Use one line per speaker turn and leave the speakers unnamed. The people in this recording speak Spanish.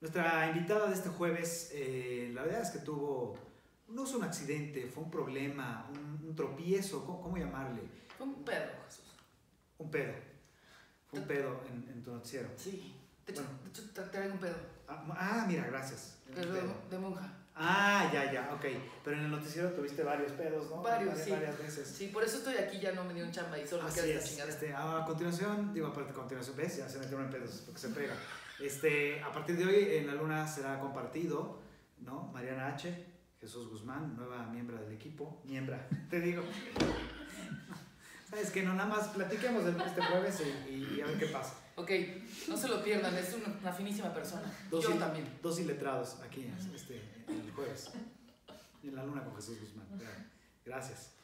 Nuestra invitada de este jueves, eh, la verdad es que tuvo, no es un accidente, fue un problema, un, un tropiezo, ¿cómo, cómo llamarle?
Fue un pedo, Jesús.
Un pedo. Fue un pedo en, en tu noticiero.
Sí. De hecho,
Bueno.
de hecho te traigo un pedo.
Ah, ah, mira, gracias.
Pero de,
pedo.
de monja.
Ah, ya, ya, ok. Pero en el noticiero tuviste varios pedos, ¿no?
Varios, sí.
varias veces.
Sí, por eso estoy aquí, ya no me dio un chamba y solo me esta
es.
chingada.
Este, a continuación, digo, aparte a continuación, ¿ves? Ya se metieron en pedos porque se pega. Este, a partir de hoy en la luna será compartido, ¿no? Mariana H., Jesús Guzmán, nueva miembro del equipo. Miembra, te digo. ¿Sabes qué? No, nada más platiquemos este jueves y, y a ver qué pasa.
Ok, no se lo pierdan, es una, una finísima persona.
Dos
Yo también.
Dos iletrados aquí este, el jueves. En la luna con Jesús Guzmán. Gracias.